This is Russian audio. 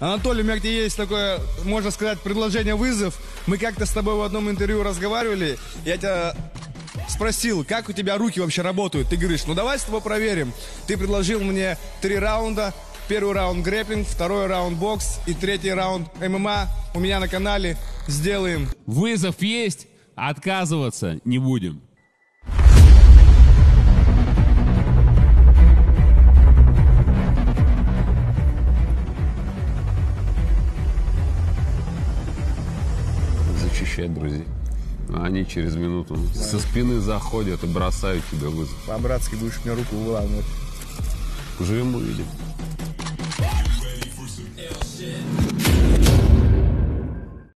Анатолий, у меня тебе есть такое, можно сказать, предложение вызов. Мы как-то с тобой в одном интервью разговаривали. Я тебя спросил, как у тебя руки вообще работают. Ты говоришь, ну давай с тобой проверим. Ты предложил мне три раунда. Первый раунд грэппинг, второй раунд бокс и третий раунд ММА у меня на канале. Сделаем. Вызов есть, отказываться не будем. Защищать друзей. А они через минуту со спины заходят и бросают тебе вызов. По-братски будешь мне руку выламывать. Живем увидим.